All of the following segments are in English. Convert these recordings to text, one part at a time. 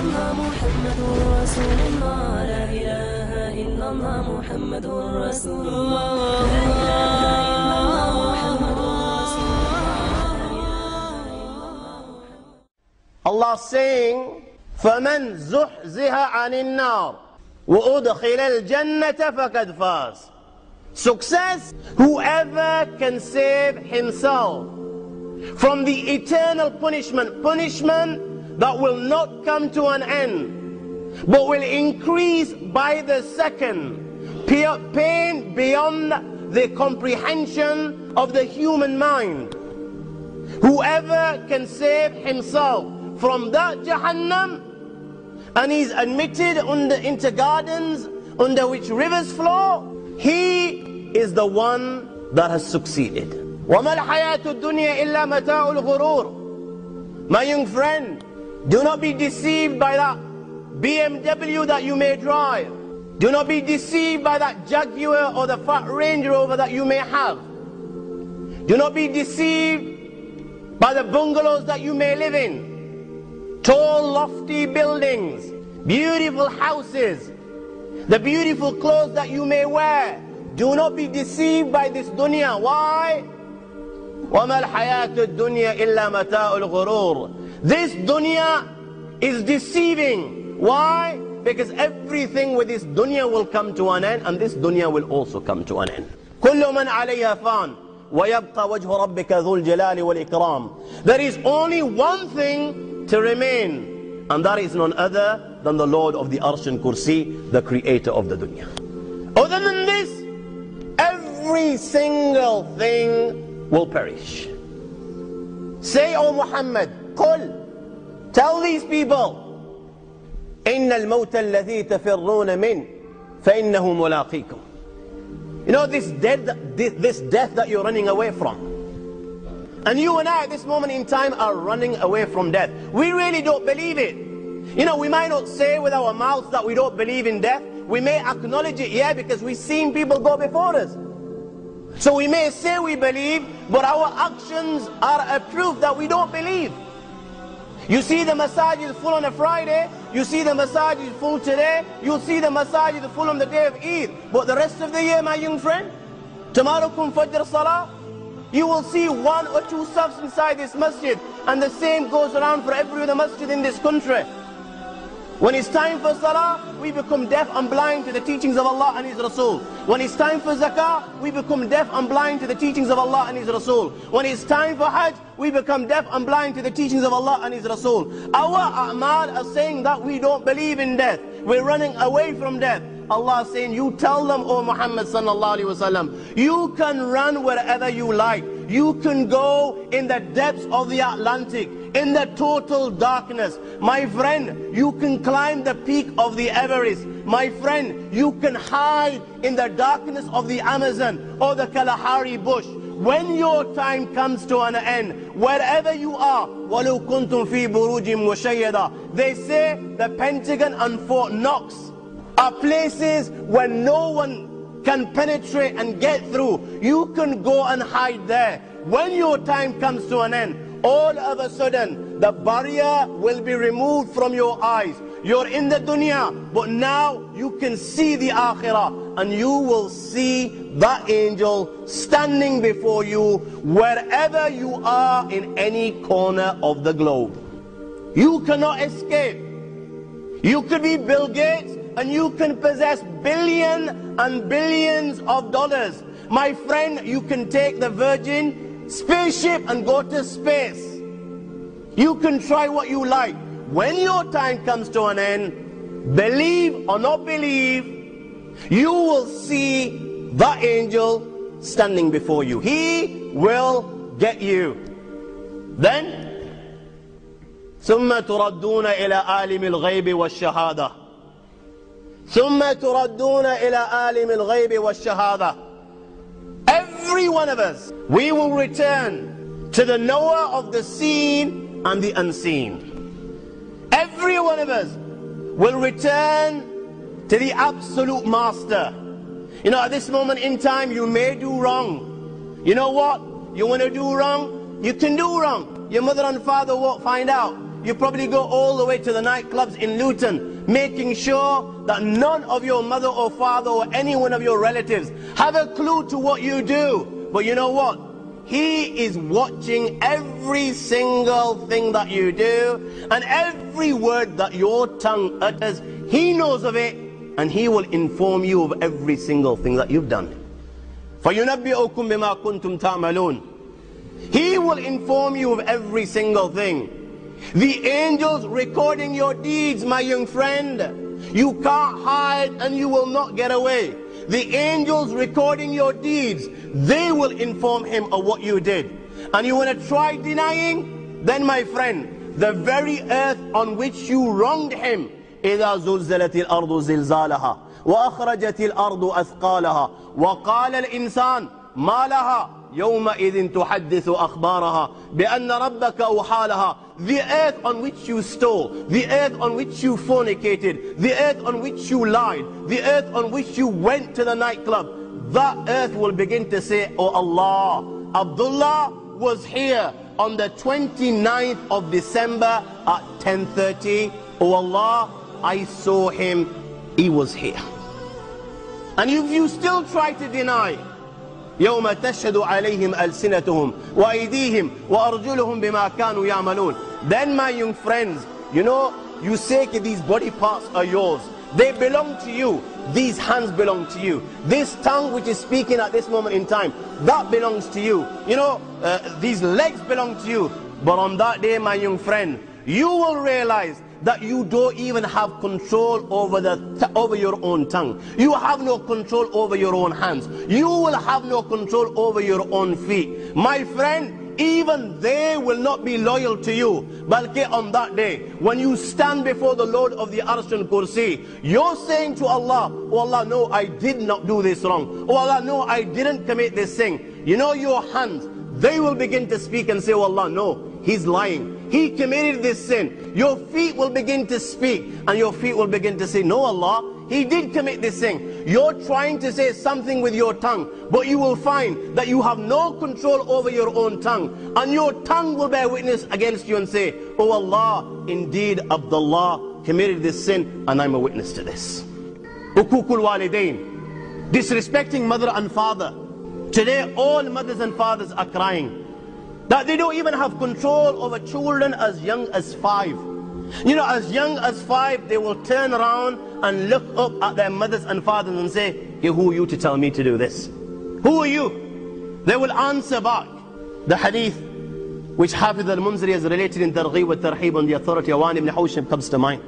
الله. محمد رسول الله. لا إله إلا الله محمد رسول الله. Allah saying, فَمَنْ زُحْزِهَ عَنِ النَّارِ وَأُدْخِلَ الْجَنَّةَ فَقَدْ فَازَ Success, whoever can save himself from the eternal punishment, punishment that will not come to an end, but will increase by the second, pain beyond the comprehension of the human mind. Whoever can save himself from that Jahannam and he's admitted under, into gardens under which rivers flow, he is the one that has succeeded. وَمَا الْحَيَاةُ الدُّنْيَا إِلَّا مَتَاعُ الْغُرُورِ My young friend, do not be deceived by that BMW that you may drive. Do not be deceived by that Jaguar or the fat Range Rover that you may have. Do not be deceived by the bungalows that you may live in. Tall, lofty buildings, beautiful houses, the beautiful clothes that you may wear. Do not be deceived by this dunya. Why? وَمَا الْحَيَاةُ الدُّنْيَا إِلَّا مَتَاءُ الْغُرُورِ This dunya is deceiving. Why? Because everything with this dunya will come to an end and this dunya will also come to an end. كل من عليها فان ويبقى وجه ربك ذو الجلال والإكرام There is only one thing to remain and that is none other than the Lord of the Arsh and Kursi, the creator of the dunya. Other than this, every single thing will perish. Say, O Muhammad, قل, tell these people, إن الموت الذي تفرون منه فإنه ملاقيكم. You know this death, this death that you're running away from. And you and I at this moment in time are running away from death. We really don't believe it. You know, we might not say with our mouths that we don't believe in death. We may acknowledge it, yeah, because we've seen people go before us. So we may say we believe, but our actions are a proof that we don't believe. You see the masajid full on a Friday, you see the masajid full today, you'll see the masajid is full on the day of Eid. But the rest of the year, my young friend, tomorrow come Fajr Salah, you will see one or two safs inside this masjid, and the same goes around for every other masjid in this country. When it's time for salah, we become deaf and blind to the teachings of Allah and His Rasul. When it's time for zakah, we become deaf and blind to the teachings of Allah and His Rasul. When it's time for hajj, we become deaf and blind to the teachings of Allah and His Rasul. Our a'mal are saying that we don't believe in death. We're running away from death. Allah is saying, you tell them, O Muhammad sallallahu alaihi wasallam, you can run wherever you like. You can go in the depths of the Atlantic, in the total darkness. My friend, you can climb the peak of the Everest. My friend, you can hide in the darkness of the Amazon or the Kalahari bush. When your time comes to an end, wherever you are, وَلَوْ كُنْتُمْ فِي بُرُوجٍ مُشَيَّدًا They say the Pentagon and Fort Knox are places where no one can penetrate and get through. You can go and hide there. When your time comes to an end, all of a sudden, the barrier will be removed from your eyes. You're in the dunya, but now you can see the akhirah and you will see the angel standing before you wherever you are in any corner of the globe. You cannot escape. You could be Bill Gates and you can possess billions and billions of dollars. My friend, you can take the Virgin spaceship and go to space. You can try what you like. When your time comes to an end, believe or not believe, you will see the angel standing before you. He will get you. Then, ثم تردون إلى عالم الغيب والشهادة ثم تردون إلى عالم الغيب والشهادة Every one of us, we will return to the knower of the seen and the unseen. Every one of us will return to the absolute master. You know, at this moment in time, you may do wrong. You know what? You want to do wrong? You can do wrong. Your mother and father won't find out. You probably go all the way to the nightclubs in Luton, making sure that none of your mother or father or any one of your relatives have a clue to what you do. But you know what? He is watching every single thing that you do and every word that your tongue utters. He knows of it and He will inform you of every single thing that you've done. فَيُنَبِّئُكُم بِمَا كُنْتُمْ تَعْمَلُونَ He will inform you of every single thing. The angels recording your deeds, my young friend. You can't hide and you will not get away. The angels recording your deeds, they will inform him of what you did. And you want to try denying? Then my friend, the very earth on which you wronged him, إذا زلزلت الأرض زلزالها وأخرجت الأرض أثقالها وقال الإنسان ما لها يومئذ تحدث أخبارها بأن ربك أوحالها the earth on which you stole, the earth on which you fornicated, the earth on which you lied, the earth on which you went to the nightclub, that earth will begin to say, Oh Allah, Abdullah was here on the 29th of December at 10.30. Oh Allah, I saw him, he was here. And if you still try to deny, يوم تشهد عليهم ألسنتهم وأيديهم وأرجلهم بما كانوا يعملون Then my young friends, you know, you say that these body parts are yours. They belong to you. These hands belong to you. This tongue which is speaking at this moment in time, that belongs to you. You know, uh, these legs belong to you. But on that day, my young friend, you will realize that you don't even have control over the over your own tongue. You have no control over your own hands. You will have no control over your own feet. My friend, even they will not be loyal to you. Balki on that day, when you stand before the Lord of the Arsh and Kursi, you're saying to Allah, Oh Allah, no, I did not do this wrong. Oh Allah, no, I didn't commit this thing. You know your hands, they will begin to speak and say, Oh Allah, no, he's lying. He committed this sin. Your feet will begin to speak and your feet will begin to say, No, Allah, he did commit this sin. You're trying to say something with your tongue, but you will find that you have no control over your own tongue. And your tongue will bear witness against you and say, Oh Allah, indeed Abdullah committed this sin and I'm a witness to this. Ukukul walidain, disrespecting mother and father. Today all mothers and fathers are crying that they don't even have control over children as young as five. You know, as young as five, they will turn around and look up at their mothers and fathers and say, hey, who are you to tell me to do this? Who are you? They will answer back. The hadith which Hafiz al-Munziri has related in Targhib wa Tarhib on the authority of Awwam ibn Hawshab comes to mind.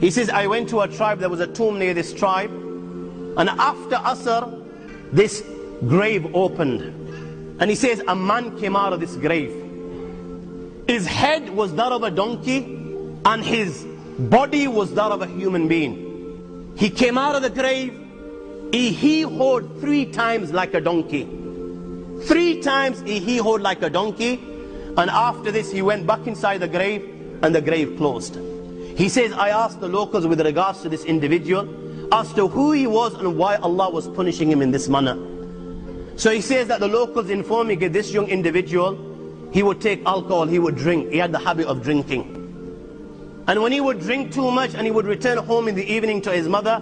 He says, I went to a tribe, there was a tomb near this tribe, and after Asr, this grave opened. And he says, a man came out of this grave. His head was that of a donkey, and his body was that of a human being. He came out of the grave, he hee-hawed three times like a donkey. Three times he hee-hawed like a donkey, and after this he went back inside the grave, and the grave closed. He says, I asked the locals with regards to this individual, as to who he was and why Allah was punishing him in this manner. So he says that the locals informed me that this young individual, he would take alcohol, he would drink. He had the habit of drinking. And when he would drink too much and he would return home in the evening to his mother,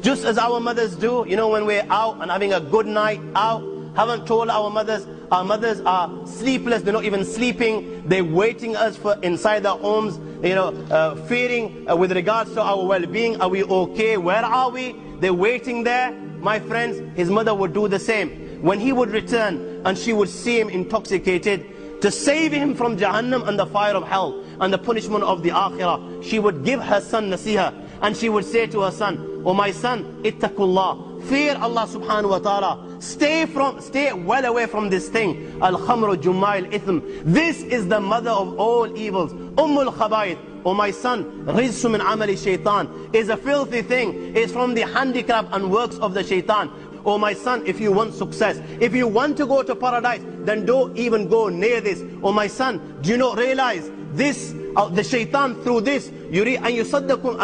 just as our mothers do, you know, when we're out and having a good night out, haven't told our mothers, our mothers are sleepless, they're not even sleeping, they're waiting us for inside their homes, you know, uh, fearing uh, with regards to our well-being, are we okay, where are we? They're waiting there. My friends, his mother would do the same when he would return and she would see him intoxicated, to save him from Jahannam and the fire of hell and the punishment of the Akhirah, she would give her son nasiha and she would say to her son, Oh my son, ittaqullah, fear Allah subhanahu wa ta'ala, stay from, stay well away from this thing, al-khamru jumail ithm. This is the mother of all evils, ummul khabayth. Oh my son, rizsu min amali shaitan is a filthy thing. It's from the handicraft and works of the shaitan. Oh my son, if you want success, if you want to go to paradise, then don't even go near this. Oh my son, do you not realize this, uh, the shaitan through this, يريد أن يصدقكم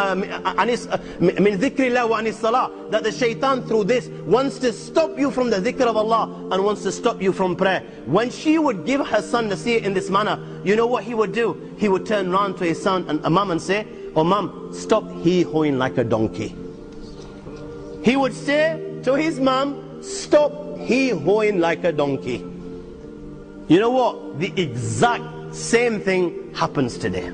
من la الله وعن الصلاة that the shaitan through this wants to stop you from the dhikr of Allah and wants to stop you from prayer. When she would give her son nasiha in this manner you know what he would do? He would turn round to his son and uh, mum and say oh mum stop he hoing like a donkey. He would say to his mom stop he hoeing like a donkey you know what the exact same thing happens today.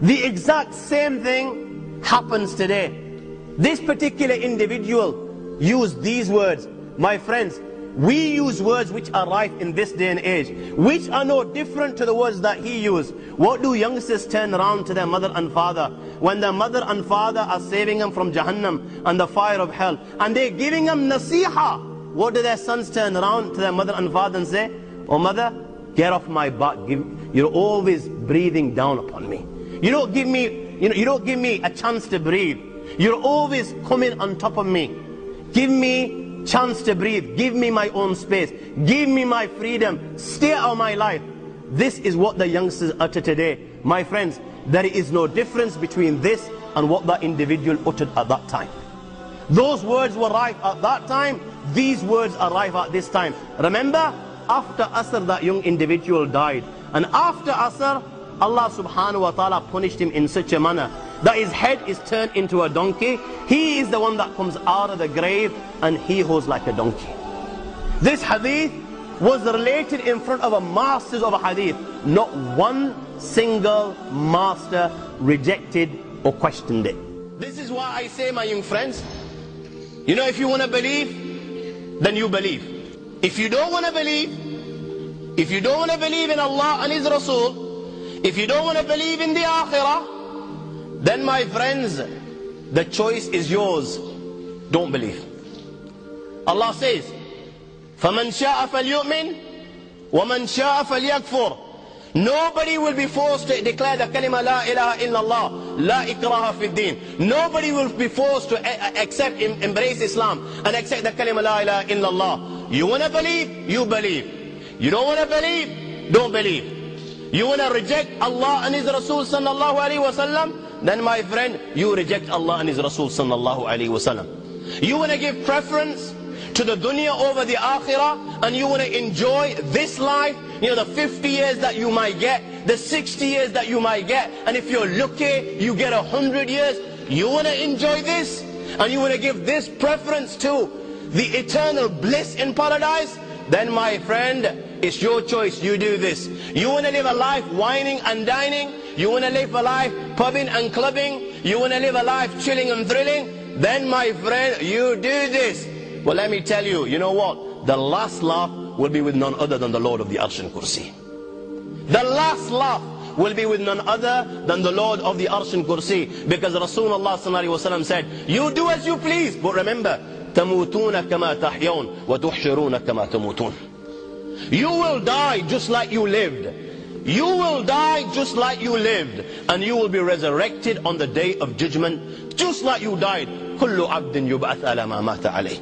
The exact same thing happens today. This particular individual used these words. My friends, we use words which are rife in this day and age, which are no different to the words that he used. What do youngsters turn around to their mother and father when their mother and father are saving them from Jahannam and the fire of hell, and they're giving them nasiha? What do their sons turn around to their mother and father and say? Oh mother, Get off my butt. Give, you're always breathing down upon me. You don't give me, you know, you don't give me a chance to breathe. You're always coming on top of me. Give me chance to breathe. Give me my own space. Give me my freedom. Stay out of my life. This is what the youngsters utter today. My friends, there is no difference between this and what that individual uttered at that time. Those words were right at that time. These words are rife at this time. Remember, after Asr that young individual died. And after Asr, Allah subhanahu wa ta'ala punished him in such a manner that his head is turned into a donkey. He is the one that comes out of the grave and he holds like a donkey. This hadith was related in front of a masters of a hadith. Not one single master rejected or questioned it. This is why I say, my young friends, you know, if you want to believe, then you believe. If you don't want to believe, if you don't want to believe in Allah and His Rasul, if you don't want to believe in the Akhirah, then my friends, the choice is yours. Don't believe. Allah says, فَمَنْ شَاءَ فَلْيُؤْمِنْ وَمَنْ شَاءَ فَلْيَكْفُرْ Nobody will be forced to declare the kalima la ilaha illallah, la ikraha fi din. Nobody will be forced to accept, embrace Islam and accept the kalima la ilaha illallah. You want to believe? You believe. You don't want to believe? Don't believe. You want to reject Allah and His Rasul sallallahu alayhi wasallam? Then my friend, you reject Allah and His Rasul sallallahu alayhi wasallam. You want to give preference to the dunya over the akhirah and you want to enjoy this life you know, the 50 years that you might get, the 60 years that you might get, and if you're lucky, you get 100 years. You want to enjoy this? And you want to give this preference to the eternal bliss in paradise? Then my friend, it's your choice. You do this. You want to live a life whining and dining? You want to live a life pubbing and clubbing? You want to live a life chilling and thrilling? Then my friend, you do this. Well, let me tell you, you know what? The last laugh will be with none other than the Lord of the Arsh and Kursi. The last laugh will be with none other than the Lord of the Arsh and Kursi. Because Rasulullah said, you do as you please. But remember, تموتون كما تحيون وتحشرون كما تموتون. You will die just like you lived. You will die just like you lived. And you will be resurrected on the day of judgment just like you died. كل عبد يبعث على ما مات عليه.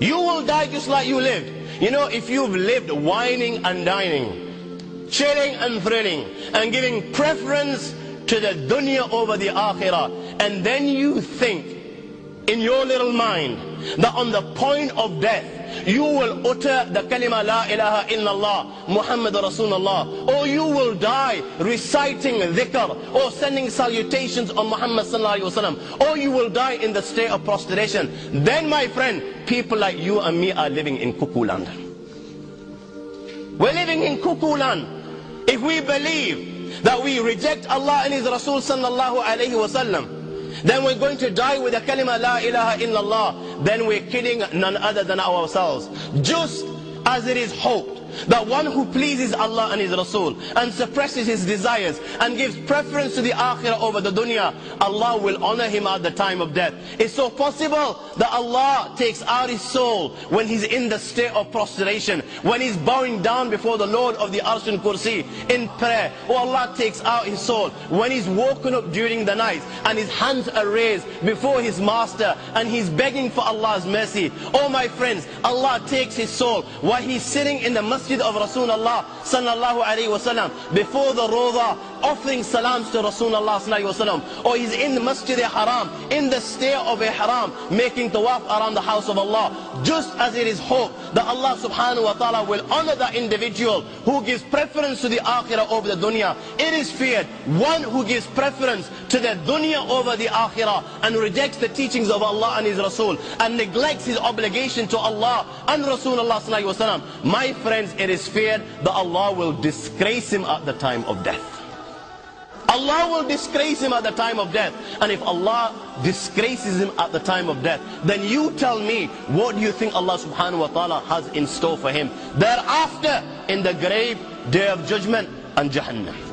You will die just like you lived. You know, if you've lived whining and dining, chilling and thrilling, and giving preference to the dunya over the akhirah, and then you think in your little mind that on the point of death, you will utter the kalima la ilaha illallah Muhammad Rasulullah or you will die reciting dhikr or sending salutations on Muhammad sallallahu alaihi wasallam or you will die in the state of prostration. Then my friend people like you and me are living in cuckoo land. We're living in cuckoo land. If we believe that we reject Allah and His Rasul sallallahu alaihi wasallam then we're going to die with the kalima la ilaha illallah. Then we're killing none other than ourselves. Just as it is hoped that one who pleases Allah and His Rasul and suppresses his desires and gives preference to the akhirah over the dunya, Allah will honor him at the time of death. It's so possible that Allah takes out his soul when he's in the state of prostration, when he's bowing down before the Lord of the Arsh and Kursi in prayer. Or oh, Allah takes out his soul when he's woken up during the night and his hands are raised before his master and he's begging for Allah's mercy. Oh my friends, Allah takes his soul while he's sitting in the masjid masjid of Rasulullah sallallahu alayhi wasallam before the Rawdah offering salams to Rasulullah sallallahu or he's in the Masjid haram in the state of Ihram making tawaf around the house of Allah. Just as it is hope that Allah subhanahu wa ta'ala will honor that individual who gives preference to the akhirah over the dunya. It is feared one who gives preference to the dunya over the akhirah and rejects the teachings of Allah and His Rasul and neglects his obligation to Allah and Rasulullah my friends it is feared that Allah will disgrace him at the time of death Allah will disgrace him at the time of death. And if Allah disgraces him at the time of death, then you tell me, what do you think Allah subhanahu wa ta'ala has in store for him? Thereafter, in the grave, day of judgment, and Jahannam.